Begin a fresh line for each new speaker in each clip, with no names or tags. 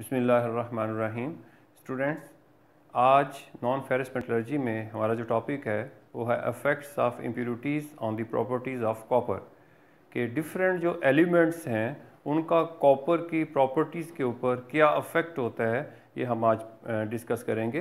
बिसमीम स्टूडेंट्स, आज non ferrous metallurgy में हमारा जो टॉपिक है, वो है affects of impurities on the properties of copper के डिफरेंट जो एलिमेंट्स हैं, उनका कॉपर की प्रॉपर्टीज़ के ऊपर क्या अफेक्ट होता है, ये हम आज डिस्कस करेंगे।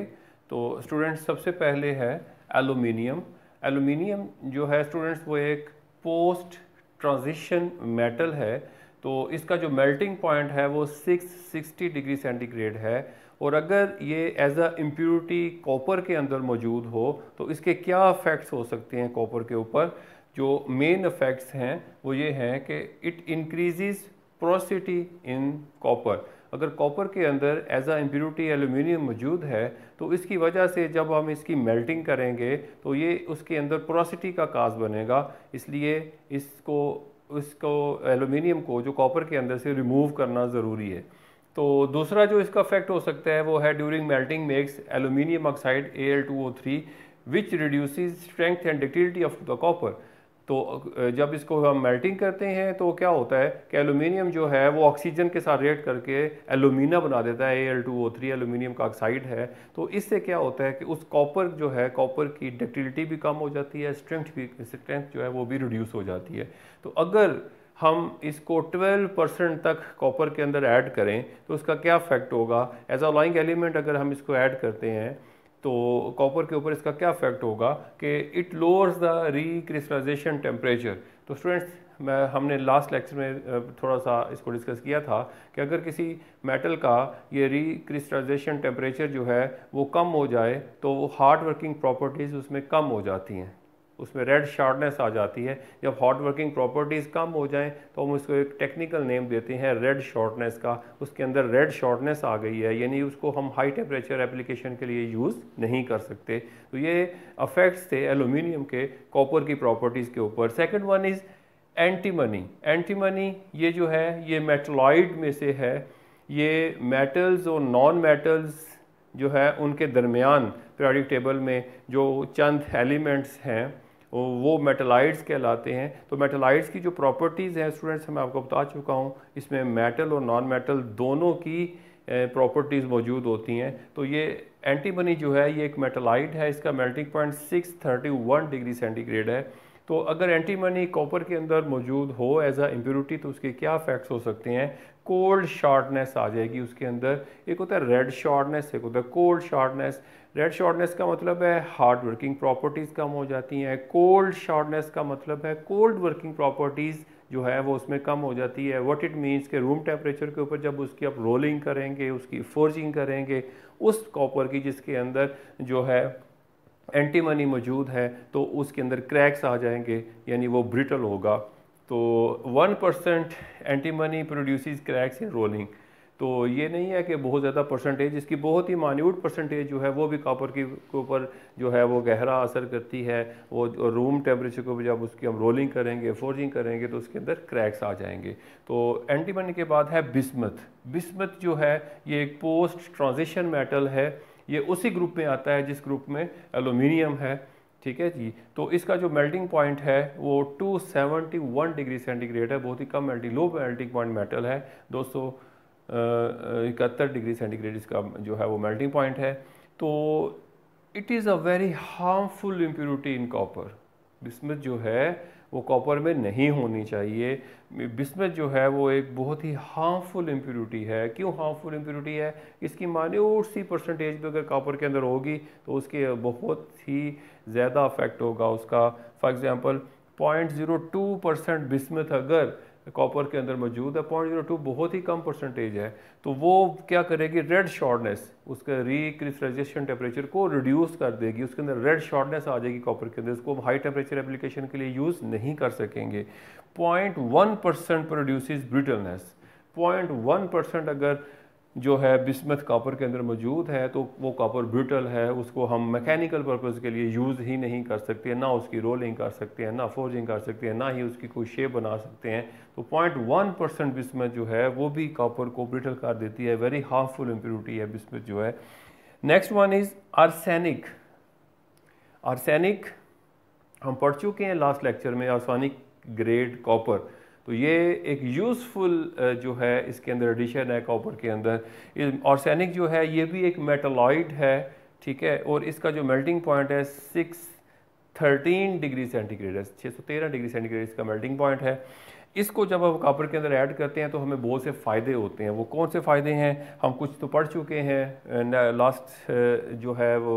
तो स्टूडेंट्स सबसे पहले है एलुमिनियम एलुमिनियम जो है स्टूडेंट्स वो एक पोस्ट ट्रांजिशन मेटल है तो इसका जो मेल्टिंग पॉइंट है वो 660 डिग्री सेंटीग्रेड है। और अगर ये एज अ इम्प्योरिटी कॉपर के अंदर मौजूद हो तो इसके क्या इफ़ेक्ट्स हो सकते हैं कॉपर के ऊपर? जो मेन इफ़ेक्ट्स हैं, वो ये हैं कि it increases porosity in copper अगर कॉपर के अंदर एज अ इम्प्योरिटी एलुमिनियम मौजूद है तो इसकी वजह से जब हम इसकी मेल्टिंग करेंगे तो ये उसके अंदर प्रोसिटी का काज बनेगा। इसलिए इसको इसको एलुमिनियम को, जो कॉपर के अंदर से रिमूव करना ज़रूरी है। तो दूसरा जो इसका इफ़ेक्ट हो सकता है, वो है during melting makes aluminium oxide A L two O three which reduces strength and ductility of the copper तो जब इसको हम मेल्टिंग करते हैं तो क्या होता है कि एलुमिनियम जो है, वो ऑक्सीजन के साथ रिएक्ट करके एलुमिना बना देता है A L two O three aluminium का ऑक्साइड है। तो इससे क्या होता है कि उस कॉपर जो है कॉपर की डक्टिलिटी भी कम हो जाती है स्ट्रेंथ भी स्ट्रेंथ जो है, वो भी रिड्यूस हो जाती है। तो अगर हम इसको 12 परसेंट तक कॉपर के अंदर ऐड करें तो उसका क्या इफ़ेक्ट होगा? एज अ लाइंग एलिमेंट अगर हम इसको ऐड करते हैं तो कॉपर के ऊपर इसका क्या इफ़ेक्ट होगा कि it lowers the recrystallization temperature तो स्टूडेंट्स मैं, हमने लास्ट लेक्चर में थोड़ा सा इसको डिस्कस किया था कि अगर किसी मेटल का ये रिक्रिस्टलाइजेशन टेम्परेचर जो है, वो कम हो जाए तो वो हार्ड वर्किंग प्रॉपर्टीज़ उसमें कम हो जाती हैं। उसमें रेड शार्टनेस आ जाती है। जब हॉट वर्किंग प्रॉपर्टीज़ कम हो जाएँ तो हम उसको एक टेक्निकल नेम देते हैं रेड शॉर्टनेस का। उसके अंदर रेड शॉर्टनेस आ गई है, यानी उसको हम हाई टेम्परेचर एप्लीकेशन के लिए यूज़ नहीं कर सकते। तो ये अफेक्ट्स थे एलुमिनियम के कॉपर की प्रॉपर्टीज़ के ऊपर। Second one is antimony antimony ये जो है, ये मेटलॉइड में से है। ये मेटल्स और नॉन मेटल्स जो है, उनके दरमियान पीरियोडिक टेबल में जो चंद एलिमेंट्स हैं वो मेटलाइड्स कहलाते हैं। तो मेटलाइड्स की जो प्रॉपर्टीज़ हैं स्टूडेंट्स मैं आपको बता चुका हूँ, इसमें मेटल और नॉन मेटल दोनों की प्रॉपर्टीज़ मौजूद होती हैं। तो ये एंटीमनी जो है, ये एक मेटलाइड है, इसका मेल्टिंग पॉइंट 631 डिग्री सेंटीग्रेड है। तो अगर एंटीमनी कॉपर के अंदर मौजूद हो एज अ इम्प्योरिटी तो उसके क्या इफेक्ट्स हो सकते हैं? कोल्ड शार्टनेस आ जाएगी उसके अंदर। एक होता है रेड शार्टनेस एक होता है कोल्ड शार्टनेस रेड शॉर्टनेस का मतलब है हार्ड वर्किंग प्रॉपर्टीज़ कम हो जाती हैं। कोल्ड शॉर्टनेस का मतलब है कोल्ड वर्किंग प्रॉपर्टीज़ जो है वो उसमें कम हो जाती है। व्हाट इट मीन्स के रूम टेम्परेचर के ऊपर जब उसकी आप रोलिंग करेंगे, उसकी फोर्जिंग करेंगे, उस कॉपर की जिसके अंदर जो है एंटीमनी मौजूद है तो उसके अंदर क्रैक्स आ जाएँगे, यानी वो ब्रिटल होगा। तो one percent antimony produce cracks in rolling तो ये नहीं है कि बहुत ज़्यादा परसेंटेज इसकी बहुत ही मान्यूट परसेंटेज जो है, वो भी कॉपर की ऊपर जो है, वो गहरा असर करती है। वो रूम टेम्परेचर को भी जब उसकी हम रोलिंग करेंगे फोर्जिंग करेंगे तो उसके अंदर क्रैक्स आ जाएँगे। तो एंटीमनी के बाद है बिस्मत बिस्मत जो है, ये एक पोस्ट ट्रांजिशन मेटल है। ये उसी ग्रुप में आता है, जिस ग्रुप में एलुमिनियम है। ठीक है जी? तो इसका जो मेल्टिंग पॉइंट है, वो 271 डिग्री सेंटीग्रेड है। बहुत ही कम melting low melting point metal है। दोस्तों इकहत्तर डिग्री सेंटीग्रेड इसका जो है वो मेल्टिंग पॉइंट है। तो it is a very harmful impurity in copper bismuth जो है वो कॉपर में नहीं होनी चाहिए। बिस्मत जो है वो एक बहुत ही हार्मफुल इम्प्योरिटी है। क्यों हार्मफुल इम्प्योरिटी है? इसकी मान्यूट सी परसेंटेज भी अगर कॉपर के अंदर होगी तो उसके बहुत ही ज़्यादा अफेक्ट होगा उसका। For example point zero two percent bismuth अगर कॉपर के अंदर मौजूद है पॉइंट ज़ीरो टू बहुत ही कम परसेंटेज है। तो वो क्या करेगी? रेड शॉर्टनेस उसके रिक्रिस्टलाइजेशन टेम्परेचर को रिड्यूस कर देगी। उसके अंदर रेड शॉर्टनेस आ जाएगी कॉपर के अंदर। उसको हाई टेम्परेचर एप्लीकेशन के लिए यूज़ नहीं कर सकेंगे। Point one percent produce brittleness point one percent अगर जो है बिस्मत कॉपर के अंदर मौजूद है तो वो कॉपर ब्यूटल है, उसको हम मैकेनिकल पर्पज़ के लिए यूज़ ही नहीं कर सकते, ना उसकी रोलिंग कर सकते हैं, ना फोर्जिंग कर सकते हैं, ना ही उसकी कोई शेप बना सकते हैं। तो पॉइंट वन परसेंट बिस्मत जो है, वो भी कॉपर को ब्रिटल कर देती है वेरी हार्मफुल इम्प्योरिटी है बिस्मत जो है। Next one is arsenic arsenic हम पढ़ चुके हैं लास्ट लेक्चर में आर्सैनिक ग्रेड कॉपर तो ये एक यूज़फुल जो है, इसके अंदर एडिशन है कॉपर के अंदर। ऑर्सैनिक जो है, ये भी एक मेटलॉइड है, ठीक है? और इसका जो मेल्टिंग पॉइंट है सिक्स थर्टीन डिग्री सेंटीग्रेड है। छः सौ तेरह डिग्री सेंटीग्रेड इसका मेल्टिंग पॉइंट है। इसको जब हम कापर के अंदर ऐड करते हैं तो हमें बहुत से फ़ायदे होते हैं। वो कौन से फ़ायदे हैं? हम कुछ तो पढ़ चुके हैं। लास्ट जो है, वो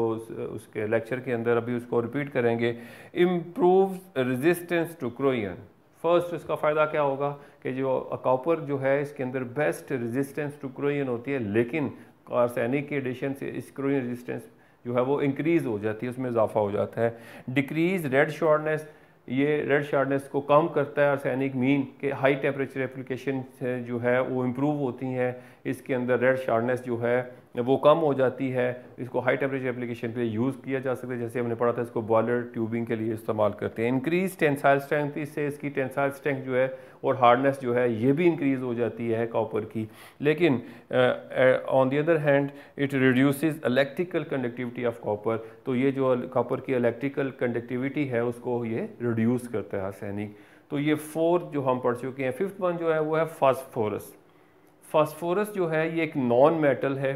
उसके लेक्चर के अंदर अभी उसको रिपीट करेंगे। Improve resistance to corrosion first इसका फ़ायदा क्या होगा कि जो कॉपर जो है, इसके अंदर बेस्ट रेजिस्टेंस टू क्रोइन होती है, लेकिन कार्सैनिक के एडिशन से इस क्रोइन रेजिस्टेंस जो है, वो इंक्रीज़ हो जाती है, उसमें इजाफा हो जाता है। डिक्रीज रेड शॉर्टनेस ये रेड शार्डनेस को कम करता है आर्सैनिक मीन के हाई टेम्परेचर एप्लीकेशन जो है, वो इम्प्रूव होती हैं। इसके अंदर रेड शार्डनेस जो है वो कम हो जाती है, इसको हाई टेम्परेचर एप्लीकेशन पे यूज़ किया जा सकता है। जैसे हमने पढ़ा था, इसको बॉयलर ट्यूबिंग के लिए इस्तेमाल करते हैं। इंक्रीज टेंसाइल स्ट्रेंथ इससे इसकी टेंसाइल स्ट्रेंथ जो है और हार्डनेस जो है, ये भी इंक्रीज़ हो जाती है कॉपर की। लेकिन on the other hand it reduce electrical conductivity of copper तो ये जो कॉपर की इलेक्ट्रिकल कंडक्टिविटी है, उसको ये रिड्यूस करता है सैनिक तो ये फोर्थ जो हम पढ़ चुके हैं फिफ्थ वन जो है, वो है फास्फोरस फास्फोरस जो है, ये एक नॉन मेटल है।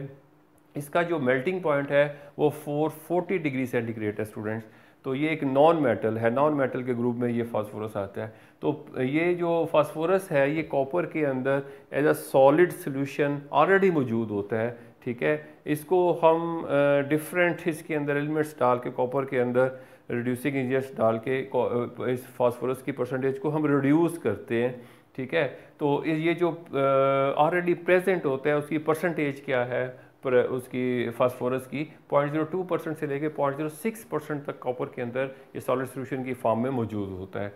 इसका जो मेल्टिंग पॉइंट है वो 440 डिग्री सेंटीग्रेड है स्टूडेंट्स तो ये एक नॉन मेटल है। नॉन मेटल के ग्रुप में ये फास्फोरस आता है। तो ये जो फास्फोरस है ये कॉपर के अंदर as a solid solution already मौजूद होता है। ठीक है? इसको हम डिफरेंट uh, इसके अंदर एलिमेंट्स डाल के कॉपर के अंदर रिड्यूसिंग एजेंट्स डाल के इस फास्फोरस की परसेंटेज को हम रिड्यूस करते हैं। ठीक है? तो ये जो ऑलरेडी uh, प्रेजेंट होता है उसकी परसेंटेज क्या है? पर उसकी फास्फोरस की पॉइंट ज़ीरो टू परसेंट से लेकर पॉइंट ज़ीरो सिक्स परसेंट तक कॉपर के अंदर ये सॉलिड सोल्यूशन की फॉर्म में मौजूद होता है।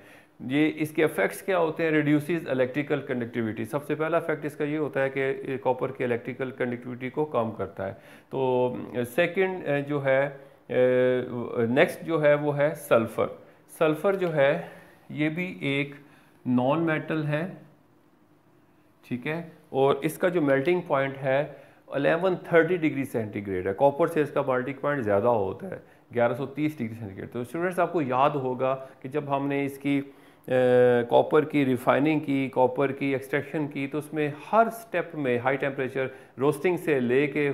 ये इसके इफेक्ट्स क्या होते हैं? रिड्यूसिस इलेक्ट्रिकल कंडक्टिविटी सबसे पहला इफ़ेक्ट इसका ये होता है कि कॉपर की इलेक्ट्रिकल कंडक्टिविटी को कम करता है। तो सेकंड जो है नेक्स्ट जो है वो है सल्फ़र सल्फ़र जो है, ये भी एक नॉन मेटल है, ठीक है? और इसका जो मेल्टिंग पॉइंट है 1130 डिग्री सेंटीग्रेड है। कॉपर से इसका मेल्टिंग पॉइंट ज़्यादा होता है 1130 डिग्री सेंटीग्रेड। तो स्टूडेंट्स, आपको याद होगा कि जब हमने इसकी कॉपर की रिफाइनिंग की, कॉपर की एक्सट्रैक्शन की तो उसमें हर स्टेप में हाई टेम्परेचर रोस्टिंग से ले के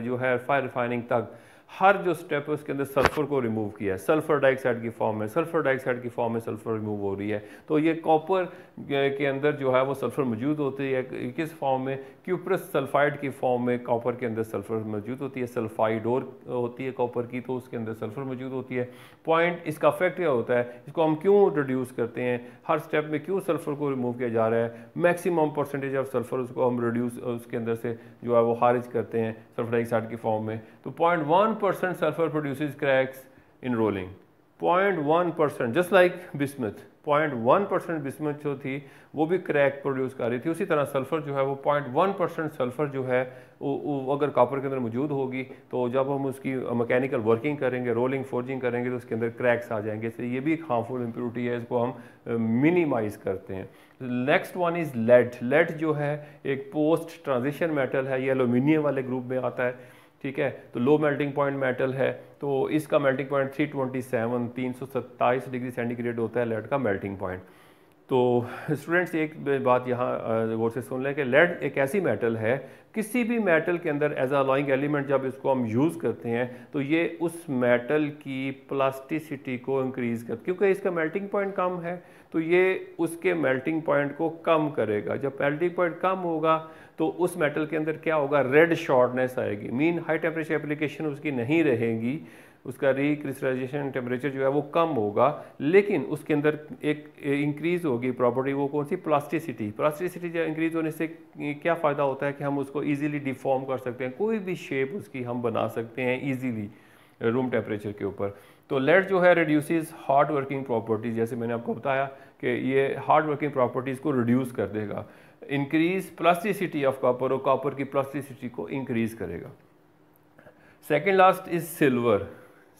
जो है फायर रिफाइनिंग तक हर जो स्टेप है, उसके अंदर सल्फ़र को रिमूव किया है। सल्फ़र डाइऑक्साइड की फॉर्म में सल्फ़र डाइऑक्साइड की फॉर्म में सल्फ़र रिमूव हो रही है। तो ये कॉपर के अंदर जो है, वो सल्फ़र मौजूद होती है। किस फॉर्म में? क्यूप्रस सल्फाइड की फॉर्म में कॉपर के अंदर सल्फ़र मौजूद होती है। सल्फाइड और होती है कॉपर की तो उसके अंदर सल्फ़र मौजूद होती है। पॉइंट इसका अफेक्ट क्या होता है? इसको हम क्यों रिड्यूस करते हैं? हर स्टेप में क्यों सल्फ़र को रिमूव किया जा रहा है? मैक्सिमम परसेंटेज ऑफ़ सल्फ़र उसको हम रिड्यूस उसके अंदर से जो है, वो खारिज करते हैं सल्फ़र डाइऑक्साइड की फॉर्म में। तो point one sulphur produces cracks in rolling point one percent just like bismuth point one percent bismuth जो थी वो भी क्रैक प्रोड्यूस कर रही थी। उसी तरह सल्फ़र जो है वो पॉइंट वन परसेंट सल्फ़र जो है वो, वो अगर कॉपर के अंदर मौजूद होगी तो जब हम उसकी मैकेनिकल वर्किंग करेंगे रोलिंग फोर्जिंग करेंगे तो उसके अंदर क्रैक्स आ जाएँगे। इसलिए ये भी एक हार्मफुल इम्प्योरिटी है इसको हम मिनिमाइज़ करते हैं। Next one is lead lead जो है एक पोस्ट ट्रांजिशन मेटल है ये एलुमिनियम वाले ग्रुप में आता है। ठीक है? तो लो मेल्टिंग पॉइंट मेटल है तो इसका मेल्टिंग पॉइंट 327 327 डिग्री सेंटीग्रेड होता है लेड का मेल्टिंग पॉइंट तो स्टूडेंट्स एक बात यहाँ गौर से सुन लें कि लेड एक ऐसी मेटल है, किसी भी मेटल के अंदर एज अलॉइंग एलिमेंट जब इसको हम यूज़ करते हैं तो ये उस मेटल की प्लास्टिसिटी को इंक्रीज़ कर, क्योंकि इसका मेल्टिंग पॉइंट कम है तो ये उसके मेल्टिंग पॉइंट को कम करेगा। जब मेल्टिंग पॉइंट कम होगा तो उस मेटल के अंदर क्या होगा? रेड शॉर्टनेस आएगी। मीन हाई टेम्परेचर एप्लीकेशन उसकी नहीं रहेगी। उसका रिक्रिस्टलाइजेशन टेम्परेचर जो है वो कम होगा, लेकिन उसके अंदर एक इंक्रीज होगी प्रॉपर्टी वो कौन सी? प्लास्टिसिटी प्लास्टिसिटी जो इंक्रीज होने से क्या फ़ायदा होता है कि हम उसको इजीली डिफॉर्म कर सकते हैं? कोई भी शेप उसकी हम बना सकते हैं इजीली रूम टेम्परेचर के ऊपर। तो लेड जो है रिड्यूसेस हार्ड वर्किंग प्रॉपर्टीज़ जैसे मैंने आपको बताया कि ये हार्ड वर्किंग प्रॉपर्टीज़ को रिड्यूस कर देगा। इंक्रीज प्लास्टिसिटी ऑफ़ कॉपर और कॉपर की प्लास्टिसिटी को इंक्रीज करेगा। Second last is silver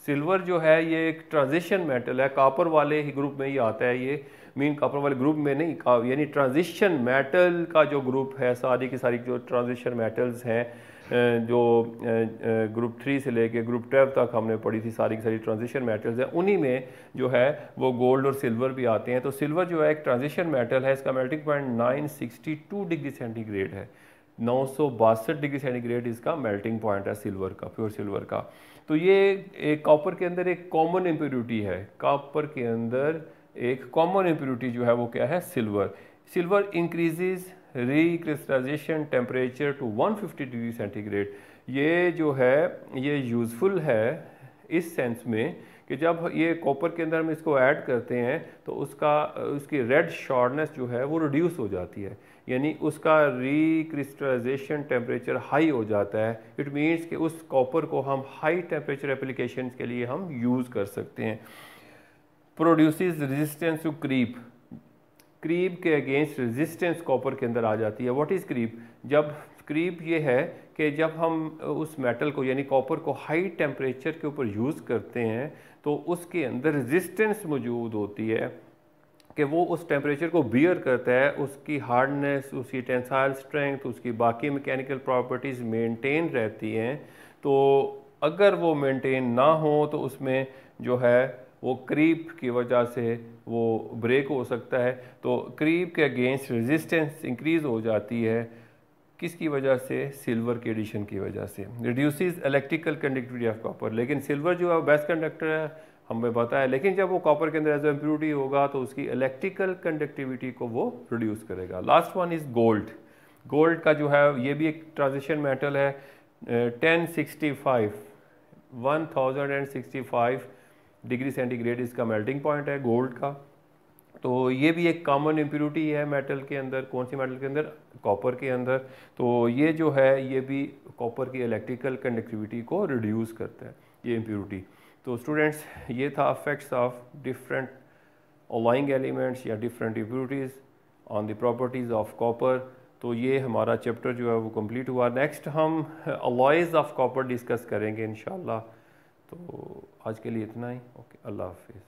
silver जो है, ये एक ट्रांजिशन मेटल है। कॉपर वाले ही ग्रुप में ही आता है ये। मीन कॉपर वाले ग्रुप में नहीं, का यानी ट्रांजिशन मेटल का जो ग्रुप है, सारी की सारी जो ट्रांजिशन मेटल्स हैं जो ग्रुप थ्री से लेके ग्रुप ट्वेल्व तक हमने पढ़ी थी, सारी की सारी ट्रांजिशन मेटल्स हैं। उन्हीं में जो है, वो गोल्ड और सिल्वर भी आते हैं। तो सिल्वर जो है, एक ट्रांजिशन मेटल है। इसका melting point nine degree centigrade है। नौ सौ बासठ डिग्री सेंटीग्रेड इसका मेल्टिंग पॉइंट है सिल्वर का प्योर सिल्वर का। तो ये एक कॉपर के अंदर एक कॉमन इम्प्योरिटी है। कॉपर के अंदर एक कॉमन इम्प्योरिटी जो है वो क्या है? Silver silver increases recrystallization temperature to 150 degree centigrade ये जो है, ये यूज़फुल है इस सेंस में कि जब ये कॉपर के अंदर हम इसको ऐड करते हैं तो उसका, उसकी रेड शॉर्टनेस जो है वो रिड्यूस हो जाती है। यानी उसका रिक्रिस्टलाइजेशन टेम्परेचर हाई हो जाता है। इट मीन्स कि उस कॉपर को हम हाई टेम्परेचर एप्लीकेशन के लिए हम यूज़ कर सकते हैं। Produce resistance to creep creep के अगेंस्ट रेजिस्टेंस कॉपर के अंदर आ जाती है। व्हाट इज़ क्रीप जब क्रीप ये है कि जब हम उस मेटल को यानी कॉपर को हाई टेम्परेचर के ऊपर यूज़ करते हैं तो उसके अंदर रेजिस्टेंस मौजूद होती है। कि वो उस टेम्परेचर को बियर करता है, उसकी हार्डनेस उसकी टेंसाइल स्ट्रेंथ उसकी बाकी मैकेनिकल प्रॉपर्टीज़ मेंटेन रहती हैं। तो अगर वो मेंटेन ना हो तो उसमें जो है, वो क्रीप की वजह से वो ब्रेक हो सकता है। तो क्रीप के अगेंस्ट रेजिस्टेंस इंक्रीज़ हो जाती है। किसकी वजह से? सिल्वर के एडिशन की वजह से। Reduces electrical conductivity of copper लेकिन सिल्वर जो है बेस्ट कंडक्टर है। हमें पता है। लेकिन जब वो कॉपर के अंदर एज इम्प्योरिटी होगा तो उसकी इलेक्ट्रिकल कंडक्टिविटी को वो प्रोड्यूस करेगा। Last one is gold gold का जो है, ये भी एक ट्रांजिशन मेटल है। Ten sixty five one thousand and sixty five degree centigrade इसका मेल्टिंग पॉइंट है गोल्ड का। तो ये भी एक कॉमन इम्प्योरिटी है मेटल के अंदर, कौन सी मेटल के अंदर? कॉपर के अंदर। तो ये जो है, ये भी कॉपर की इलेक्ट्रिकल कंडक्टिविटी को रिड्यूस करता है, ये इम्प्योरिटी तो स्टूडेंट्स ये था effects of different alloying elements या different impurities on the properties of copper तो ये हमारा चैप्टर जो है वो कंप्लीट हुआ। नेक्स्ट हम अलॉयज़ ऑफ़ कॉपर डिस्कस करेंगे इन तो आज के लिए इतना ही। ओके अल्लाह हाफिज़।